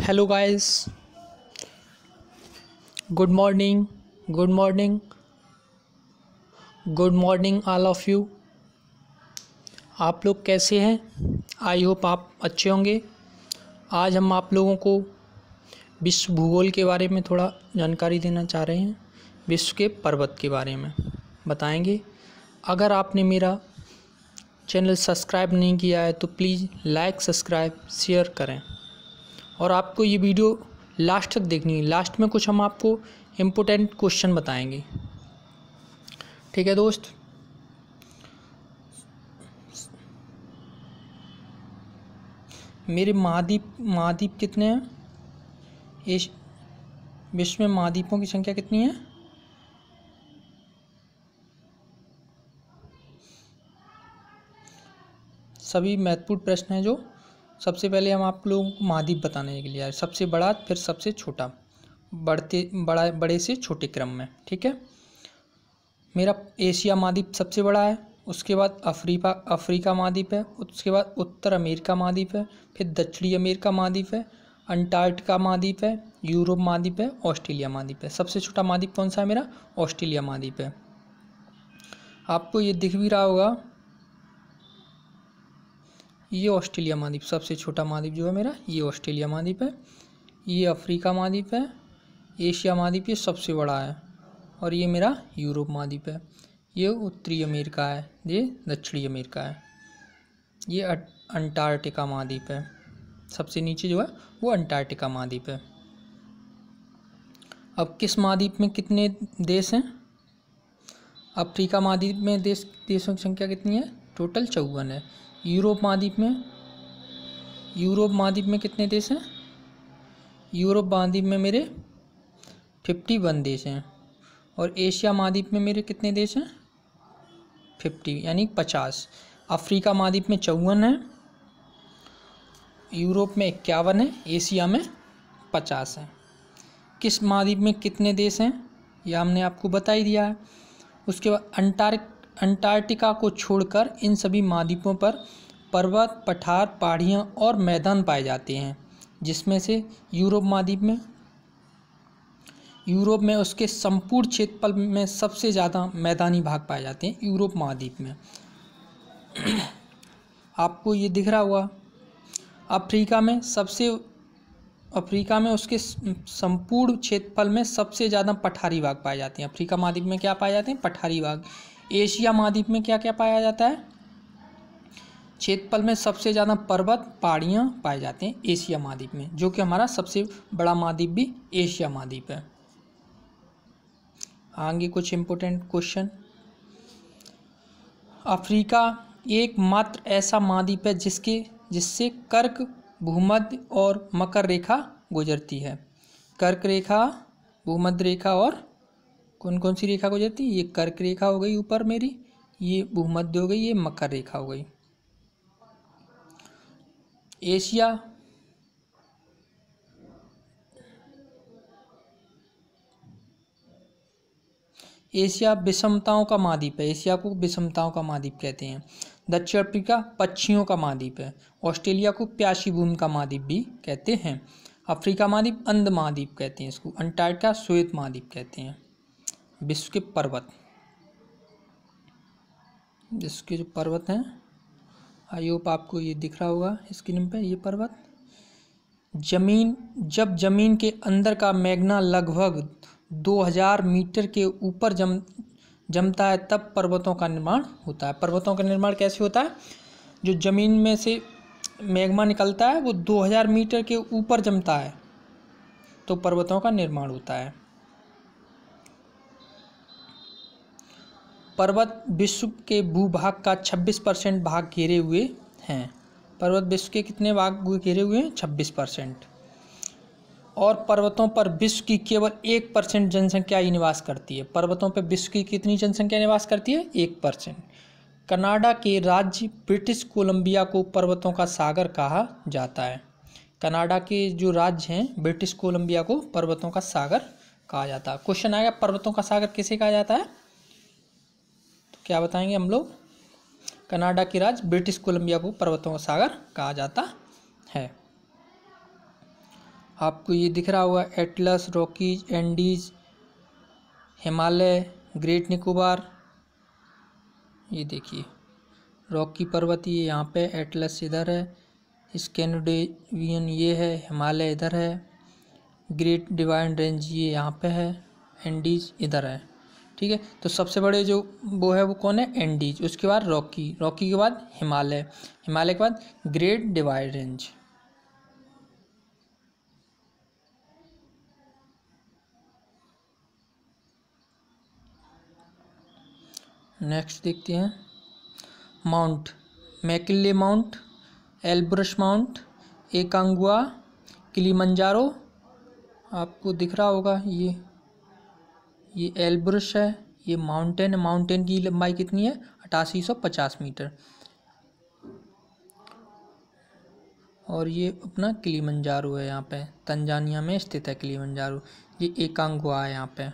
hello guys good morning good morning good morning all of you आप लोग कैसे हैं? आई होप आप अच्छे होंगे। आज हम आप लोगों को विश्व भूगोल के बारे में थोड़ा जानकारी देना चाह रहे हैं। विश्व के पर्वत के बारे में बताएँगे। अगर आपने मेरा चैनल सब्सक्राइब नहीं किया है तो प्लीज़ लाइक, सब्सक्राइब, शेयर करें। और आपको ये वीडियो लास्ट तक देखनी है। लास्ट में कुछ हम आपको इम्पोर्टेंट क्वेश्चन बताएँगे। ठीक है दोस्त? मेरे महाद्वीप महाद्वीप कितने हैं? एश विश्व में महाद्वीपों की संख्या कितनी है? सभी महत्वपूर्ण प्रश्न हैं जो सबसे पहले हम आप लोगों को महाद्वीप बताने के लिए आए। सबसे बड़ा, फिर सबसे छोटा। बढ़ते, बड़ा, बड़े से छोटे क्रम में, ठीक है? मेरा एशिया महाद्वीप सबसे बड़ा है, उसके बाद अफ्रीका अफ्रीका महाद्वीप है, उसके बाद उत्तर अमेरिका महाद्वीप है, फिर दक्षिणी अमेरिका महाद्वीप है, अंटार्कटिका महाद्वीप है, यूरोप महाद्वीप है, ऑस्ट्रेलिया महाद्वीप है। सबसे छोटा महाद्वीप कौन सा है मेरा? ऑस्ट्रेलिया महाद्वीप है। आपको ये दिख भी रहा होगा ये ऑस्ट्रेलिया महाद्वीप, सबसे छोटा महाद्वीप जो है मेरा, ये ऑस्ट्रेलिया महाद्वीप है। ये अफ्रीका महाद्वीप है, एशिया महाद्वीप, ये सबसे बड़ा है और ये मेरा यूरोप महाद्वीप है। ये उत्तरी अमेरिका है, ये दक्षिणी अमेरिका है। ये अंटार्कटिका महाद्वीप है, सबसे नीचे जो है वो अंटार्कटिका महाद्वीप है। अब किस महाद्वीप में कितने देश हैं? अफ्रीका महाद्वीप में देश, देशों की संख्या कितनी है? टोटल चौवन है। यूरोप महाद्वीप में? यूरोप महाद्वीप में कितने देश हैं? यूरोप महाद्वीप में मेरे फिफ्टी वन देश हैं। और एशिया महाद्वीप में मेरे कितने देश हैं? फिफ्टी यानी पचास। अफ्रीका महाद्वीप में चौवन है। यूरोप में इक्यावन है। एशिया में पचास है। किस महाद्वीप में कितने देश हैं? यह हमने आपको बता ही दिया है। उसके बाद अंटार्क अंटार्कटिका को छोड़कर इन सभी महाद्वीपों पर पर्वत, पठार, पहाड़ियाँ और मैदान पाए जाते हैं, जिसमें से यूरोप महाद्वीप में, यूरोप में उसके संपूर्ण क्षेत्रफल में सबसे ज़्यादा मैदानी भाग पाए जाते हैं यूरोप महाद्वीप में। आपको ये दिख रहा हुआ अफ्रीका में सबसे, अफ्रीका में उसके संपूर्ण क्षेत्रफल में सबसे ज़्यादा पठारी भाग पाए जाते हैं। अफ्रीका महाद्वीप में क्या पाए जाते हैं? पठारी भाग। एशिया महाद्वीप में क्या क्या पाया जाता है? क्षेत्रफल में सबसे ज़्यादा पर्वत, पहाड़ियाँ पाए जाते हैं एशिया महाद्वीप में, जो कि हमारा सबसे बड़ा महाद्वीप भी एशिया महाद्वीप है। आगे कुछ इम्पोर्टेंट क्वेश्चन अफ्रीका एकमात्र ऐसा महाद्वीप है जिसके, जिससे कर्क, भूमध्य और मकर रेखा गुजरती है। कर्क रेखा, भूमध्य रेखा और कौन कौन सी रेखा गुजरती है? ये कर्क रेखा हो गई ऊपर मेरी, ये भूमध्य हो गई, ये मकर रेखा हो गई। एशिया। एशिया विषमताओं का महाद्वीप है। एशिया को विषमताओं का महाद्वीप कहते हैं। दक्षिण अफ्रीका पक्षियों का महाद्वीप है। ऑस्ट्रेलिया को प्यासी भूमि का महाद्वीप भी कहते हैं। अफ्रीका महाद्वीप अंध महाद्वीप कहते हैं इसको। अंटार्कटिका, श्वेत महाद्वीप कहते हैं। विश्व के पर्वत। विश्व के जो पर्वत हैं, आई होप आपको ये दिख रहा होगा स्क्रीन पे, ये पर्वत। ज़मीन, जब ज़मीन के अंदर का मैग्ना लगभग 2000 मीटर के ऊपर जम, जमता है, तब पर्वतों का निर्माण होता है। पर्वतों का निर्माण कैसे होता है? जो ज़मीन में से मैग्मा निकलता है, वो 2000 मीटर के ऊपर जमता है तो पर्वतों का निर्माण होता है। पर्वत विश्व के भूभाग का 26 परसेंट भाग घेरे हुए हैं। पर्वत विश्व के कितने भाग घेरे हुए हैं? 26 परसेंट। और पर्वतों पर विश्व की केवल एक परसेंट जनसंख्या ही निवास करती है। पर्वतों पर विश्व की कितनी जनसंख्या निवास करती है? एक परसेंट। कनाडा के राज्य ब्रिटिश कोलंबिया को पर्वतों का सागर कहा जाता है। कनाडा के जो राज्य हैं, ब्रिटिश कोलंबिया को पर्वतों का सागर कहा जाता है। क्वेश्चन आएगा, पर्वतों का सागर किसे कहा जाता है? क्या बताएँगे हम लोग? कनाडा के राज ब्रिटिश कोलंबिया को पर्वतों का सागर कहा जाता है। आपको ये दिख रहा होगा Atlas, Rockies, Andes, Himalaya, Great Nicobar. ये देखिए, रॉकी पर्वत ये यहाँ पे एटलस इधर है स्कैनोडेवियन ये है, हिमालय इधर है, ग्रेट डिवाइन रेंज ये यहाँ पे है, एंडीज इधर है। ठीक है? तो सबसे बड़े जो वो है वो कौन है? एंडीज उसके बाद रॉकी रॉकी के बाद हिमालय हिमालय के बाद ग्रेट डिवाइड रेंज नेक्स्ट देखते हैं। Mount McKinley Mount Elbrus Mount Aconcagua Kilimanjaro आपको दिख रहा होगा ये। ये एल्ब्रश है, ये माउंटेन माउंटेन की लंबाई कितनी है? अठासी सौ पचास मीटर। और ये अपना किलीमंजारो है यहाँ पे। तंजानिया में स्थित है किलीमंजारो। ये एकांगुआ है यहाँ पे।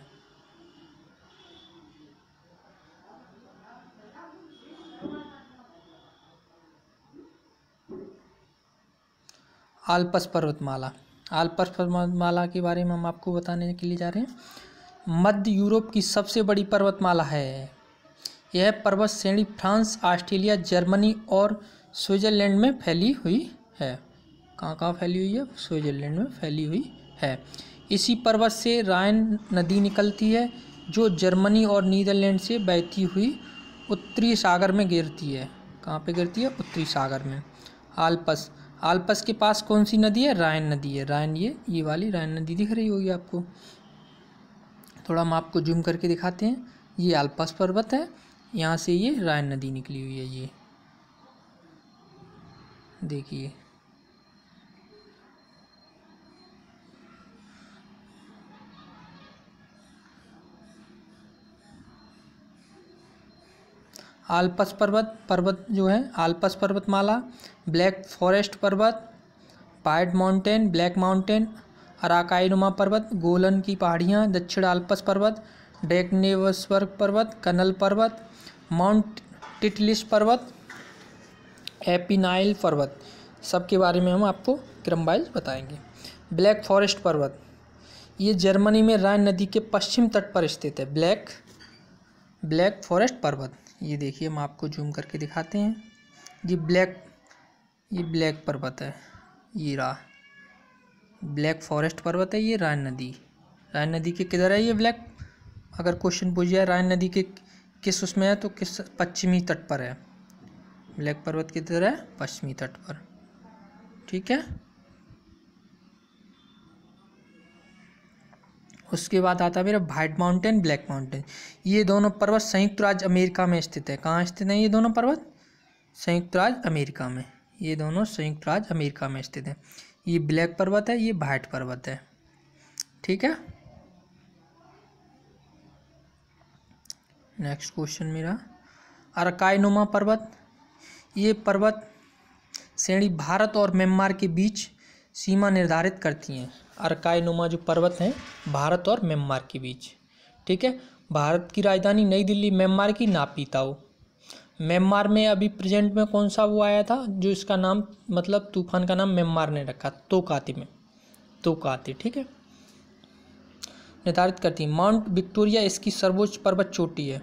आल्पस पर्वतमाला। आल्पस पर्वतमाला के बारे में हम आपको बताने के लिए जा रहे हैं। मध्य यूरोप की सबसे बड़ी पर्वतमाला है। यह पर्वत श्रेणी फ्रांस, ऑस्ट्रेलिया, जर्मनी और स्विट्जरलैंड में फैली हुई है। कहाँ कहाँ फैली हुई है? स्विट्जरलैंड में फैली हुई है। इसी पर्वत से रायन नदी निकलती है, जो जर्मनी और नीदरलैंड से बहती हुई उत्तरी सागर में गिरती है। कहाँ पे गिरती है? उत्तरी सागर में। आलपस। आलपस के पास कौन सी नदी है? रायन नदी है। रायन, ये ये वाली रायन नदी दिख रही होगी आपको। थोड़ा हम आपको जूम करके दिखाते हैं। ये आल्पस पर्वत है। यहाँ से ये रायन नदी निकली हुई है ये। देखिए। आलपस पर्वत पर्वत जो है, आल्पस पर्वतमाला, ब्लैक फॉरेस्ट पर्वत पाइड माउंटेन, ब्लैक माउंटेन अराकाईनुमा पर्वत, गोलन की पहाड़ियाँ, दक्षिण आल्पस पर्वत, डेकनेवसवर्ग पर्वत, कनल पर्वत, माउंट टिटलिस पर्वत, एपिनाइल पर्वत। सबके बारे में हम आपको क्रम वाइज बताएँगे। ब्लैक फॉरेस्ट पर्वत। ये जर्मनी में राइन नदी के पश्चिम तट पर स्थित है। ब्लैक ब्लैक फॉरेस्ट पर्वत। ये देखिए, हम आपको जूम करके दिखाते हैं। ये ब्लैक ये ब्लैक पर्वत है। ये रहा। ब्लैक फॉरेस्ट पर्वत है ये रायन नदी। रायन नदी के किधर है ये ब्लैक? अगर क्वेश्चन पूछ जाए रायन नदी के किस उसमें है तो किस पश्चिमी तट पर है? ब्लैक पर्वत किधर है? पश्चिमी तट पर। ठीक है? उसके बाद आता है मेरा वाइट माउंटेन ब्लैक माउंटेन ये दोनों पर्वत संयुक्त राज्य अमेरिका में स्थित है। कहाँ स्थित है ये दोनों पर्वत? संयुक्त राज्य अमेरिका में। ये दोनों संयुक्त राज्य अमेरिका में स्थित है। ये ब्लैक पर्वत है, ये वाइट पर्वत है। ठीक है? नेक्स्ट क्वेश्चन मेरा। अरकायनुमा पर्वत। ये पर्वत श्रेणी भारत और म्यांमार के बीच सीमा निर्धारित करती हैं। अरकाई नुमा जो पर्वत हैं, भारत और म्यांमार के बीच। ठीक है? भारत की राजधानी नई दिल्ली, म्यांमार की नापीताओ। म्यांमार में अभी प्रेजेंट में कौन सा वो आया था, जो इसका नाम मतलब तूफ़ान का नाम म्यांमार ने रखा तो काती में। तो काती ठीक है? निर्धारित करती है माउंट विक्टोरिया इसकी सर्वोच्च पर्वत चोटी है।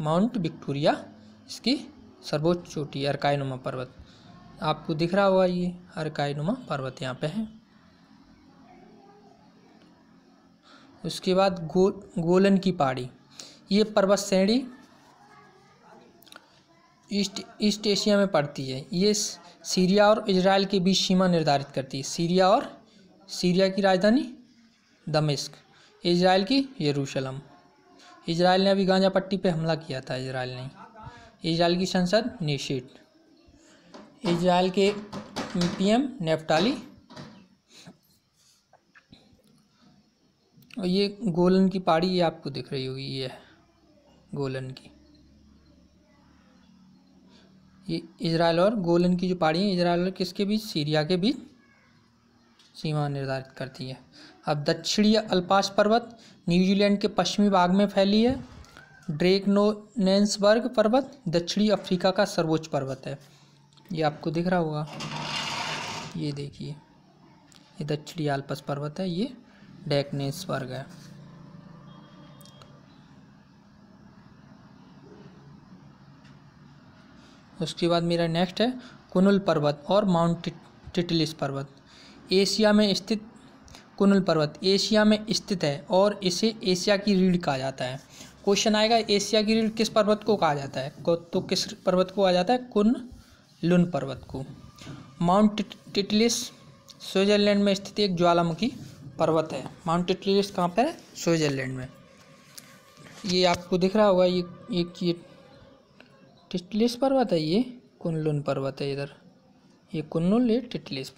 माउंट विक्टोरिया इसकी सर्वोच्च चोटी है अरकायनुमा पर्वत। आपको दिख रहा होगा ये अरकायनुमा पर्वत यहाँ पे है। उसके बाद गो, गोलन की पहाड़ी। ये पर्वत श्रेणी ईस्ट ईस्ट एशिया में पड़ती है। ये सीरिया और इजराइल के बीच सीमा निर्धारित करती है। सीरिया और सीरिया की राजधानी दमिश्क, इजराइल की यरूशलम। इजराइल ने अभी गांजा पट्टी पे हमला किया था। इजराइल ने। इजराइल की संसद निशिट इजराइल के पीएम नेफ्टाली, और ये गोलन की पहाड़ी ये आपको दिख रही होगी, ये गोलन की। ये इसराइल और गोलन की जो पहाड़ी है इसराइल और किसके बीच? सीरिया के बीच सीमा निर्धारित करती है। अब दक्षिणी अल्पास पर्वत न्यूजीलैंड के पश्चिमी भाग में फैली है। ड्रेकनोनेंसबर्ग पर्वत दक्षिणी अफ्रीका का सर्वोच्च पर्वत है। ये आपको दिख रहा होगा। ये देखिए, ये दक्षिणी आल्पस पर्वत है, ये डेकनेस वर्ग है। उसके बाद मेरा नेक्स्ट है कुनुल पर्वत और माउंट टिटलिस पर्वत। एशिया में स्थित कुनुल पर्वत एशिया में स्थित है और इसे एशिया की रीढ़ कहा जाता है। क्वेश्चन आएगा, एशिया की रीढ़ किस पर्वत को कहा जाता है? तो किस पर्वत को कहा जाता है? कुन लुन पर्वत को। माउंट टिटलिस स्विट्जरलैंड में स्थित एक ज्वालामुखी पर्वत है। माउंट टिटलिस कहाँ पर है? स्विट्जरलैंड में। ये आपको दिख रहा होगा, ये एक ये टिटलिस पर्वत है ये, कुनलुन पर्वत है इधर। ये कुन्नुल ये टिटलिस।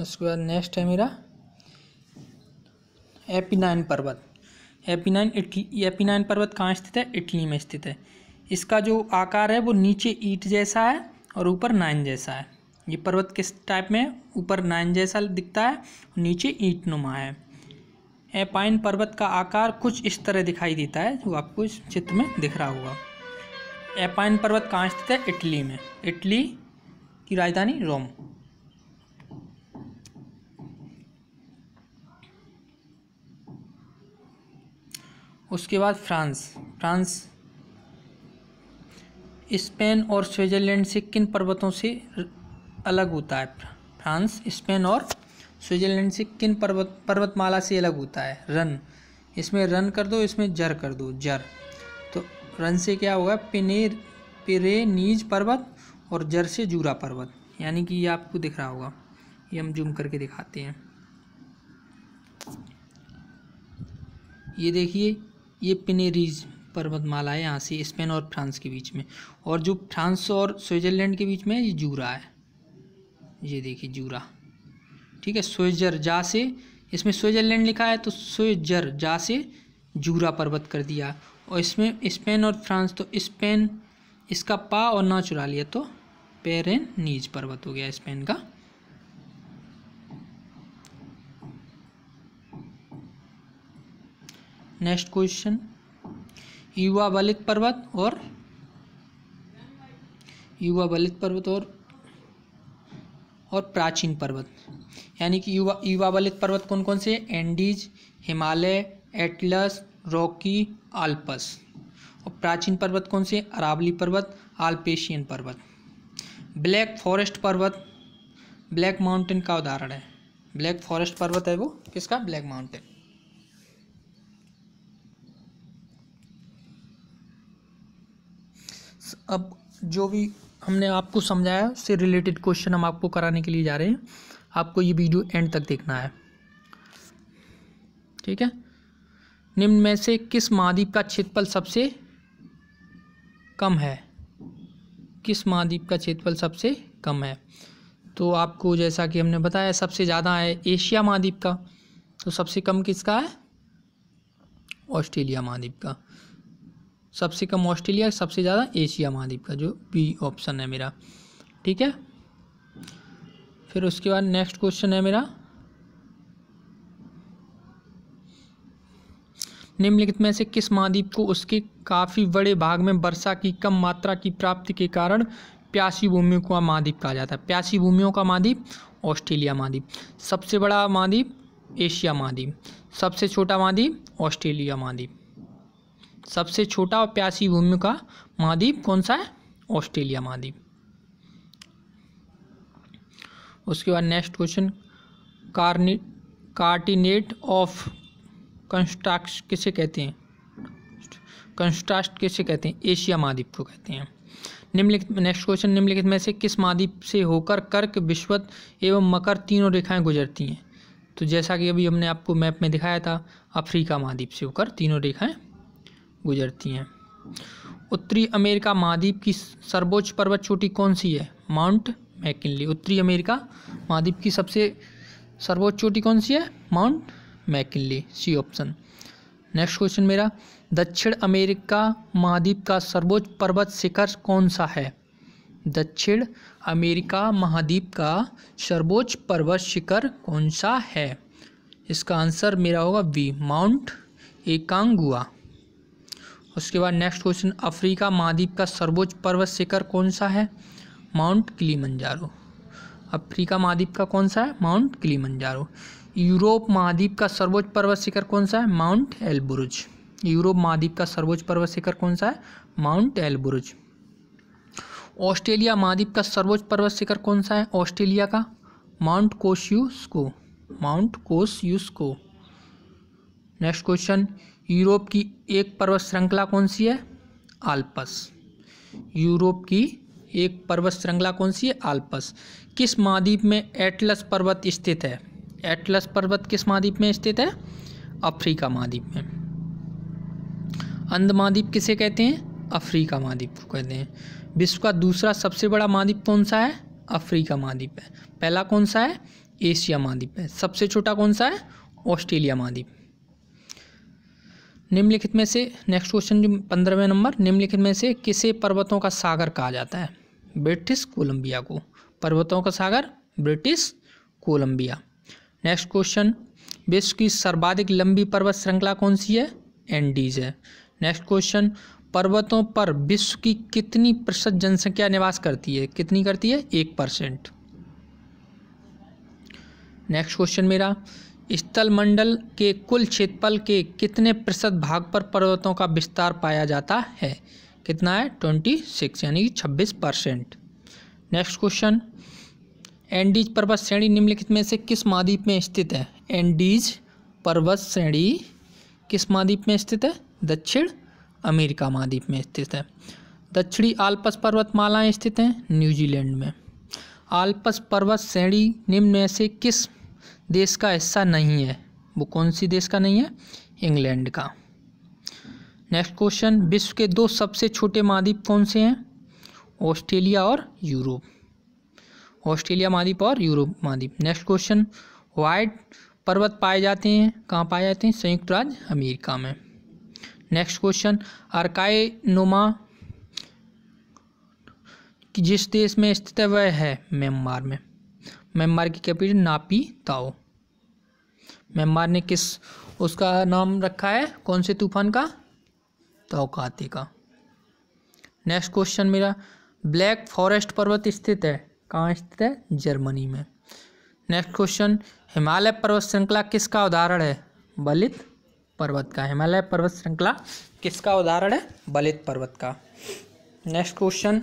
उसके बाद नेक्स्ट है मेरा, एपिनाइन पर्वत। एपिनाइन इटली एपिनाइन पर्वत कहाँ स्थित है? इटली में स्थित है। इसका जो आकार है वो नीचे ईट जैसा है और ऊपर नाइन जैसा है। ये पर्वत किस टाइप में ऊपर नाइन जैसा दिखता है, नीचे ईट नुमा है। एपाइन पर्वत का आकार कुछ इस तरह दिखाई देता है, जो आपको इस चित्र में दिख रहा होगा। एपाइन पर्वत कहाँ स्थित है? इटली में। इटली की राजधानी रोम। उसके बाद फ्रांस। फ्रांस। स्पेन और स्विट्ज़रलैंड से किन पर्वतों से अलग होता है। फ्रांस, स्पेन और स्विट्ज़रलैंड से किन पर्वत, पर्वतमाला से अलग होता है? रन। इसमें रन कर दो, इसमें जर कर दो, जर। तो रन से क्या होगा? पिनेर पिरेनीज पर्वत और जर से जूरा पर्वत। यानी कि ये आपको दिख रहा होगा। ये हम जूम करके दिखाते हैं। ये देखिए, ये पिनेरीज पर्वतमाला है यहाँ से, स्पेन और फ्रांस के बीच में। और जो फ्रांस और स्विट्ज़रलैंड के बीच में ये जूरा है। ये देखिए जूरा। ठीक है स्विट्जर जा से, इसमें स्विट्ज़रलैंड लिखा है तो स्विट्जर जा से जूरा पर्वत कर दिया। और इसमें स्पेन और फ्रांस तो स्पेन इसका पा और ना चुरा लिया तो पेरेन नीज पर्वत हो गया स्पेन का। नेक्स्ट क्वेश्चन, युवा बलित पर्वत और, युवा बलित पर्वत और और प्राचीन पर्वत। यानी कि युवा युवा बलित पर्वत कौन कौन से? Andes, Himalaya, Atlas, Rocky, Alps. और प्राचीन पर्वत कौन से? अरावली पर्वत, आल्पेशियन पर्वत। ब्लैक फॉरेस्ट पर्वत, ब्लैक माउंटेन का उदाहरण है। ब्लैक फॉरेस्ट पर्वत है वो? किसका? Black Mountain. अब जो भी हमने आपको समझाया, उससे रिलेटेड क्वेश्चन हम आपको कराने के लिए जा रहे हैं। आपको ये वीडियो एंड तक देखना है। ठीक है? निम्न में से किस महाद्वीप का क्षेत्रफल सबसे कम है? किस महाद्वीप का क्षेत्रफल सबसे कम है? तो आपको जैसा कि हमने बताया, सबसे ज़्यादा है एशिया महाद्वीप का। तो सबसे कम किसका है? ऑस्ट्रेलिया महाद्वीप का। सबसे कम ऑस्ट्रेलिया, सबसे ज़्यादा एशिया महाद्वीप का जो बी ऑप्शन है मेरा। ठीक है? फिर उसके बाद नेक्स्ट क्वेश्चन है मेरा। निम्नलिखित में से किस महाद्वीप को उसके काफ़ी बड़े भाग में वर्षा की कम मात्रा की प्राप्ति के कारण प्यासी भूमियों का महाद्वीप कहा जाता है? प्यासी भूमियों का महाद्वीप, ऑस्ट्रेलिया महाद्वीप। सबसे बड़ा महाद्वीप, एशिया महाद्वीप। सबसे छोटा महाद्वीप, ऑस्ट्रेलिया महाद्वीप। सबसे छोटा और प्यासी भूमि का महाद्वीप कौन सा है? ऑस्ट्रेलिया महाद्वीप। उसके बाद next question continent of construct किसे कहते हैं? कंस्ट्रास्ट किसे कहते हैं? एशिया महाद्वीप को कहते हैं। निम्नलिखित नेक्स्ट क्वेश्चन, निम्नलिखित में से किस महाद्वीप से होकर कर्क, विश्वत एवं मकर तीनों रेखाएँ गुजरती हैं? तो जैसा कि अभी हमने आपको मैप में दिखाया था, अफ्रीका महाद्वीप से होकर तीनों रेखाएँ गुजरती हैं। उत्तरी अमेरिका महाद्वीप की सर्वोच्च पर्वत चोटी कौन सी है? Mount McKinley. उत्तरी अमेरिका महाद्वीप की सबसे सर्वोच्च चोटी कौन सी है? Mount McKinley. C option. Next question मेरा, दक्षिण अमेरिका महाद्वीप का सर्वोच्च पर्वत शिखर कौन सा है? दक्षिण अमेरिका महाद्वीप का सर्वोच्च पर्वत शिखर कौन सा है? इसका आंसर मेरा होगा वी, माउंट एकांगुआ। उसके बाद नेक्स्ट क्वेश्चन अफ्रीका महाद्वीप का सर्वोच्च पर्वत शिखर कौन सा है? माउंट किलीमंजारो अफ्रीका महाद्वीप का कौन सा है? माउंट किलीमंजारो यूरोप महाद्वीप का सर्वोच्च पर्वत शिखर कौन सा है? माउंट एलबुरुज यूरोप महाद्वीप का सर्वोच्च पर्वत शिखर कौन सा है? माउंट एलबुरुज ऑस्ट्रेलिया महाद्वीप का सर्वोच्च पर्वत शिखर कौन सा है? ऑस्ट्रेलिया का। Mount Kosciuszko Mount Kosciuszko next question Europe की एक पर्वत श्रृंखला कौन सी है? आल्पस। यूरोप की एक पर्वत श्रृंखला कौन सी है? आल्पस। किस महाद्वीप में एटलस पर्वत स्थित है? एटलस पर्वत किस महाद्वीप में स्थित है? अफ्रीका महाद्वीप में। अंध महाद्वीप किसे कहते हैं? अफ्रीका महाद्वीप को कहते हैं। विश्व का दूसरा सबसे बड़ा महाद्वीप कौन सा है? अफ्रीका महाद्वीप है। पहला कौन सा है? एशिया महाद्वीप है। सबसे छोटा कौन सा है? ऑस्ट्रेलिया महाद्वीप। निम्नलिखित में से नेक्स्ट क्वेश्चन जो पंद्रहवें नंबर, निम्नलिखित में से किसे पर्वतों का सागर कहा जाता है? ब्रिटिश कोलंबिया को। पर्वतों का सागर, ब्रिटिश कोलंबिया। नेक्स्ट क्वेश्चन विश्व की सर्वाधिक लंबी पर्वत श्रृंखला कौन सी है? एंडीज है। नेक्स्ट क्वेश्चन पर्वतों पर विश्व की कितनी प्रतिशत जनसंख्या निवास करती है? कितनी करती है? एक परसेंट। नेक्स्ट क्वेश्चन मेरा स्थल मंडल के कुल क्षेत्रफल के कितने प्रतिशत भाग पर पर्वतों का विस्तार पाया जाता है? कितना है? ट्वेंटी सिक्स यानी छब्बीस परसेंट। नेक्स्ट क्वेश्चन एंडीज पर्वत श्रेणी निम्नलिखित में से किस महाद्वीप में स्थित है? एंडीज पर्वत श्रेणी किस महाद्वीप में स्थित है? दक्षिण अमेरिका महाद्वीप में स्थित है। दक्षिणी आल्पस पर्वतमालाएँ स्थित हैं न्यूजीलैंड में। आल्पस पर्वत श्रेणी निम्न में से किस देश का हिस्सा नहीं है। वो कौन सी देश का नहीं है? इंग्लैंड का। नेक्स्ट क्वेश्चन, विश्व के दो सबसे छोटे महाद्वीप कौन से हैं? ऑस्ट्रेलिया और यूरोप। ऑस्ट्रेलिया महाद्वीप और यूरोप महाद्वीप। नेक्स्ट क्वेश्चन वाइट पर्वत पाए जाते हैं? कहाँ पाए जाते हैं? संयुक्त राज्य अमेरिका में। नेक्स्ट क्वेश्चन अर्काई नुमा जिस देश में स्थित है, वह है म्यांमार में। म्यांमार की कैपिटल नापी ताओ म्यांमार ने किस उसका नाम रखा है? कौन से तूफ़ान का? तोकाते का। नेक्स्ट क्वेश्चन मेरा, ब्लैक फॉरेस्ट पर्वत स्थित है। कहाँ स्थित है? जर्मनी में। नेक्स्ट क्वेश्चन हिमालय पर्वत श्रृंखला किसका उदाहरण है? बलित पर्वत का। हिमालय पर्वत श्रृंखला किसका उदाहरण है? बलित पर्वत का। नेक्स्ट क्वेश्चन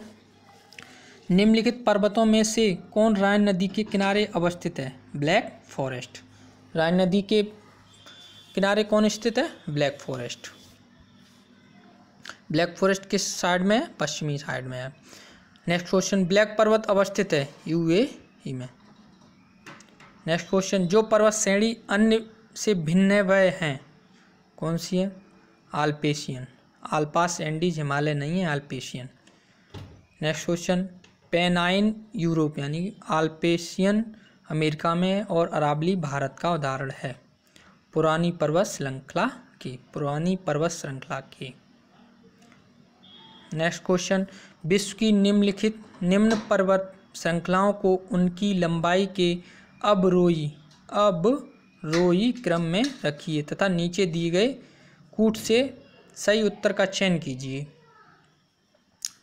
निम्नलिखित पर्वतों में से कौन रायन नदी के किनारे अवस्थित है? Black forest. रायन नदी के किनारे कौन स्थित है? Black Forest. ब्लैक फॉरेस्ट किस साइड में है? पश्चिमी साइड में है। नेक्स्ट क्वेश्चन, ब्लैक पर्वत अवस्थित है? यूएई में। नेक्स्ट क्वेश्चन, जो पर्वत श्रेणी अन्य से भिन्न वह हैं, कौन सी है? आल्पेशियन। आलपास एंडीज हिमालय नहीं है, Appalachian. Next question Pennine Europe, यानी आल्पेशियन अमेरिका में और अरावली भारत का उदाहरण है। पुरानी पर्वत श्रृंखला की, पुरानी पर्वत श्रृंखला की। Next question. विश्व की निम्नलिखित निम्न पर्वत श्रृंखलाओं को उनकी लंबाई के अब रोई अब रोई क्रम में रखिए तथा नीचे दिए गए कूट से सही उत्तर का चयन कीजिए।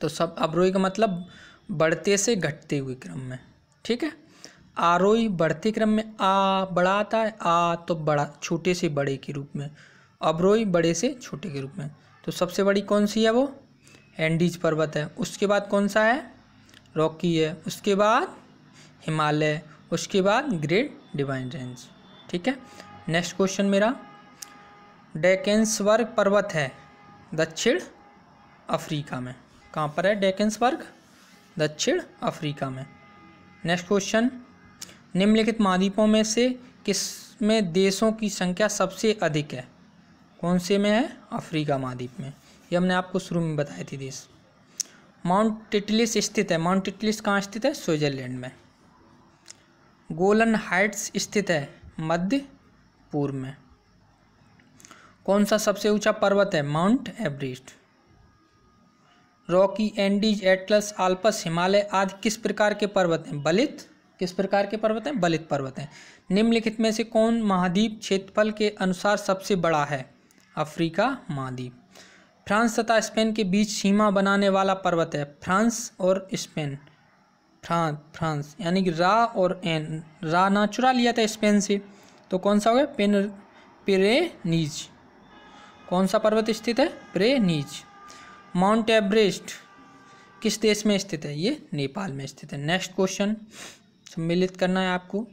तो सब अवरोही का मतलब बढ़ते से घटते हुए क्रम में, ठीक है? आरोही बढ़ते क्रम में आ बड़ा आता है, आ तो बड़ा, छोटे से बड़े के रूप में अवरोही बड़े से छोटे के रूप में। तो सबसे बड़ी कौन सी है वो? एंडीज पर्वत है। उसके बाद कौन सा है? रॉकी है। उसके बाद हिमालय, उसके बाद ग्रेट डिवाइन रेंज ठीक है? नेक्स्ट क्वेश्चन मेरा। डेकेंसवर्ग पर्वत है दक्षिण अफ्रीका में। कहाँ पर है डेकेंसवर्ग दक्षिण अफ्रीका में। नेक्स्ट क्वेश्चन निम्नलिखित महाद्वीपों में से किसमें देशों की संख्या सबसे अधिक है? कौन से में है? अफ्रीका महाद्वीप में। ये हमने आपको शुरू में बताए थे देश। माउंट टिटलिस स्थित है। माउंट टिटलिस कहाँ स्थित है? स्विट्जरलैंड में। गोलन हाइट्स स्थित है मध्य पूर्व में। कौन सा सबसे ऊँचा पर्वत है? Mount Everest Rocky Andes, Atlas, Alps, Himalaya आदि किस प्रकार के पर्वत हैं? बलित। किस प्रकार के पर्वत हैं? बलित पर्वत हैं। निम्नलिखित में से कौन महाद्वीप क्षेत्रफल के अनुसार सबसे बड़ा है? अफ्रीका महाद्वीप। फ्रांस तथा स्पेन के बीच सीमा बनाने वाला पर्वत है। फ्रांस और स्पेन। फ्रांस फ्रांस, यानी कि रा और एन। रा ना चुरा लिया था स्पेन से। तो कौन सा हो गया? पेन, पिरेनीज। कौन सा पर्वत स्थित है? प्रेनीज। माउंट एवरेस्ट किस देश में स्थित है? ये नेपाल में स्थित है। नेक्स्ट क्वेश्चन सम्मिलित करना है आपको।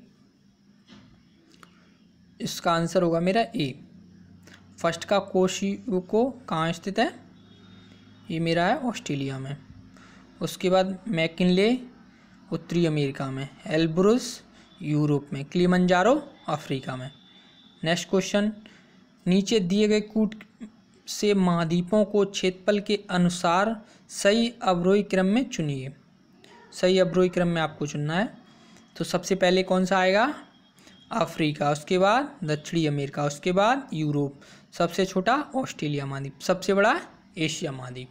इसका आंसर होगा मेरा ए। फ़र्स्ट का को कहाँ स्थित है? ये मेरा है, ऑस्ट्रेलिया में। उसके बाद मैकिनले, उत्तरी अमेरिका में। एल्ब्रुस, यूरोप में। क्लीमंजारो, अफ्रीका में। Next question. नीचे दिए गए कूट से महाद्वीपों को क्षेत्रफल के अनुसार सही अवरोही क्रम में चुनिए। सही अवरोही क्रम में आपको चुनना है। तो सबसे पहले कौन सा आएगा? अफ्रीका, उसके बाद दक्षिणी अमेरिका, उसके बाद यूरोप, सबसे छोटा ऑस्ट्रेलिया महाद्वीप, सबसे बड़ा एशिया महाद्वीप।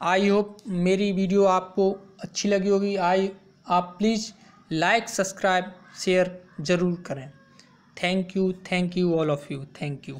आई होप मेरी वीडियो आपको अच्छी लगी होगी। आई, आप प्लीज़ लाइक, सब्सक्राइब, शेयर ज़रूर करें। Thank you thank you all of you, thank you.